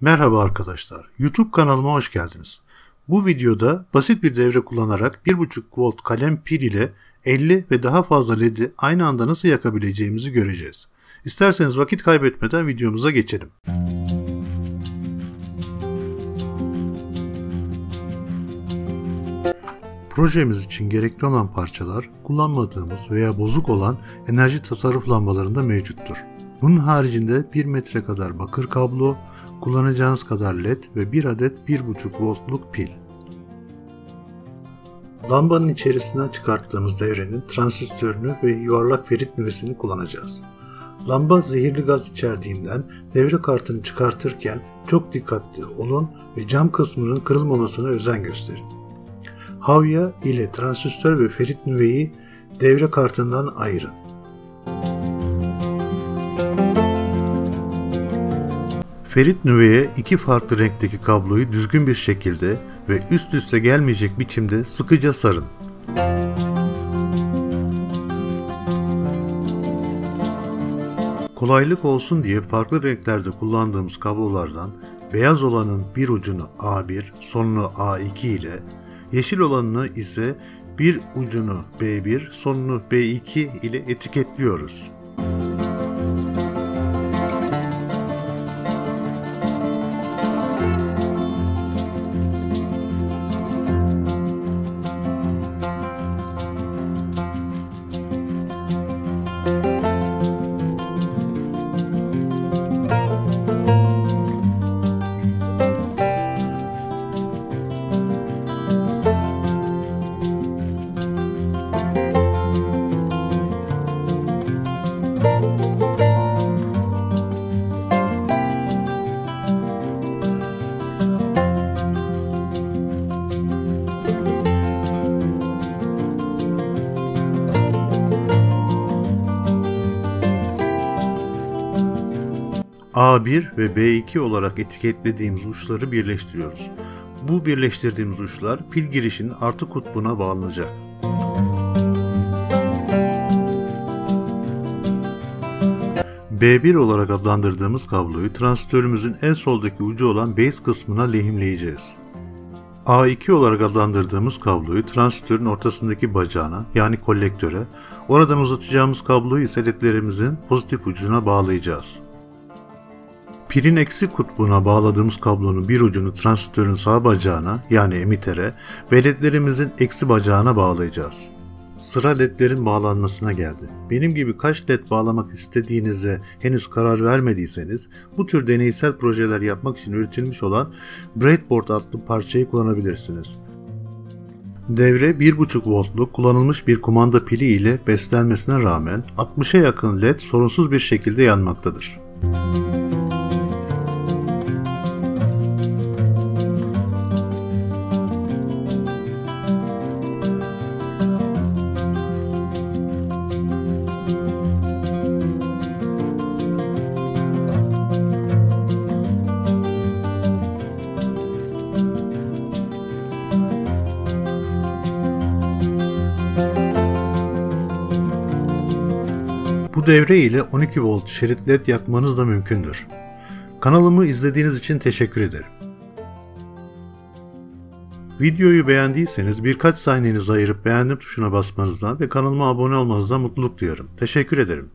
Merhaba arkadaşlar. YouTube kanalıma hoş geldiniz. Bu videoda basit bir devre kullanarak 1.5 volt kalem pil ile 50 ve daha fazla led'i aynı anda nasıl yakabileceğimizi göreceğiz. İsterseniz vakit kaybetmeden videomuza geçelim. Projemiz için gerekli olan parçalar kullanmadığımız veya bozuk olan enerji tasarruf lambalarında mevcuttur. Bunun haricinde 1 metre kadar bakır kablo, kullanacağınız kadar led ve 1 adet 1.5 voltluk pil. Lambanın içerisinden çıkarttığımız devrenin transistörünü ve yuvarlak ferit nüvesini kullanacağız. Lamba zehirli gaz içerdiğinden devre kartını çıkartırken çok dikkatli olun ve cam kısmının kırılmamasına özen gösterin. Havya ile transistör ve ferit nüveyi devre kartından ayırın. Ferit nüveye iki farklı renkteki kabloyu düzgün bir şekilde ve üst üste gelmeyecek biçimde sıkıca sarın. Kolaylık olsun diye farklı renklerde kullandığımız kablolardan beyaz olanın bir ucunu A1, sonunu A2 ile, yeşil olanını ise bir ucunu B1, sonunu B2 ile etiketliyoruz. A1 ve B2 olarak etiketlediğimiz uçları birleştiriyoruz. Bu birleştirdiğimiz uçlar pil girişinin artı kutbuna bağlanacak. B1 olarak adlandırdığımız kabloyu transistörümüzün en soldaki ucu olan base kısmına lehimleyeceğiz. A2 olarak adlandırdığımız kabloyu transistörün ortasındaki bacağına yani kolektöre, oradan uzatacağımız kabloyu ise ledlerimizin pozitif ucuna bağlayacağız. Pilin eksi kutbuna bağladığımız kablonun bir ucunu transistörün sağ bacağına yani emitere ve ledlerimizin eksi bacağına bağlayacağız. Sıra ledlerin bağlanmasına geldi. Benim gibi kaç led bağlamak istediğinize henüz karar vermediyseniz bu tür deneysel projeler yapmak için üretilmiş olan Breadboard adlı parçayı kullanabilirsiniz. Devre 1.5 voltluk kullanılmış bir kumanda pili ile beslenmesine rağmen 60'a yakın led sorunsuz bir şekilde yanmaktadır. Bu devre ile 12 volt şerit led yakmanız da mümkündür. Kanalımı izlediğiniz için teşekkür ederim. Videoyu beğendiyseniz birkaç saniyenizi ayırıp beğendim tuşuna basmanızdan ve kanalıma abone olmanızdan mutluluk duyarım. Teşekkür ederim.